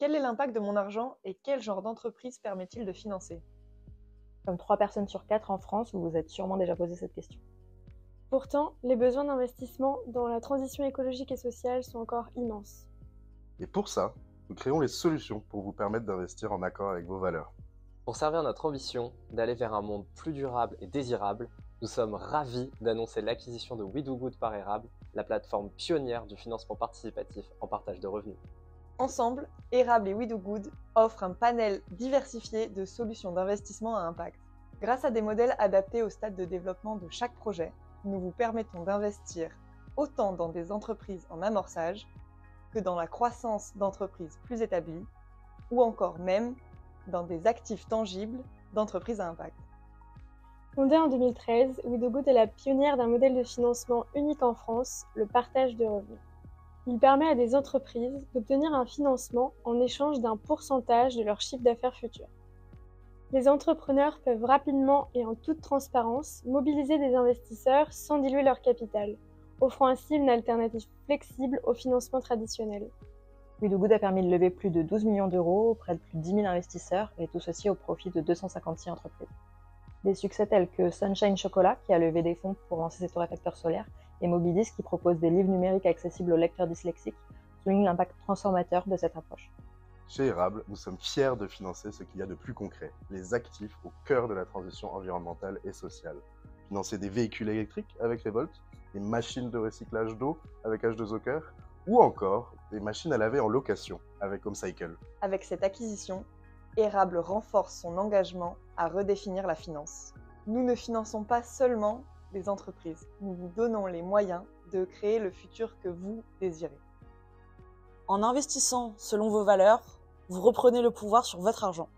Quel est l'impact de mon argent et quel genre d'entreprise permet-il de financer? Comme 3 personnes sur 4 en France, vous vous êtes sûrement déjà posé cette question. Pourtant, les besoins d'investissement dans la transition écologique et sociale sont encore immenses. Et pour ça, nous créons les solutions pour vous permettre d'investir en accord avec vos valeurs. Pour servir notre ambition d'aller vers un monde plus durable et désirable, nous sommes ravis d'annoncer l'acquisition de We Do Good par Érable, la plateforme pionnière du financement participatif en partage de revenus. Ensemble, Érable et We offrent un panel diversifié de solutions d'investissement à impact. Grâce à des modèles adaptés au stade de développement de chaque projet, nous vous permettons d'investir autant dans des entreprises en amorçage que dans la croissance d'entreprises plus établies ou encore même dans des actifs tangibles d'entreprises à impact. Fondée en 2013, WidowGood est la pionnière d'un modèle de financement unique en France, le partage de revenus. Il permet à des entreprises d'obtenir un financement en échange d'un pourcentage de leur chiffre d'affaires futur. Les entrepreneurs peuvent rapidement et en toute transparence mobiliser des investisseurs sans diluer leur capital, offrant ainsi une alternative flexible au financement traditionnel. WidowGood a permis de lever plus de 12 millions d'euros auprès de plus de 10 000 investisseurs et tout ceci au profit de 256 entreprises. Des succès tels que Sunshine Chocolat, qui a levé des fonds pour lancer ses torréfacteurs solaires, et Mobilis, qui propose des livres numériques accessibles aux lecteurs dyslexiques, soulignent l'impact transformateur de cette approche. Chez Érable, nous sommes fiers de financer ce qu'il y a de plus concret, les actifs au cœur de la transition environnementale et sociale. Financer des véhicules électriques avec Revolt, des machines de recyclage d'eau avec H2O Cœur, ou encore des machines à laver en location avec HomeCycle. Avec cette acquisition, Érable renforce son engagement à redéfinir la finance. Nous ne finançons pas seulement les entreprises, nous vous donnons les moyens de créer le futur que vous désirez. En investissant selon vos valeurs, vous reprenez le pouvoir sur votre argent.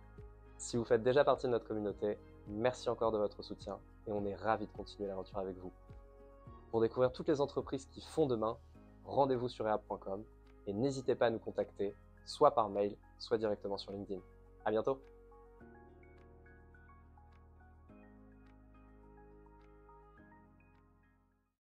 Si vous faites déjà partie de notre communauté, merci encore de votre soutien et on est ravis de continuer l'aventure avec vous. Pour découvrir toutes les entreprises qui font demain, rendez-vous sur eap.com et n'hésitez pas à nous contacter, soit par mail, soit directement sur LinkedIn. À bientôt